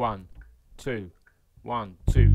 One, two, one, two,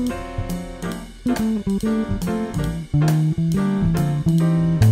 Thank you.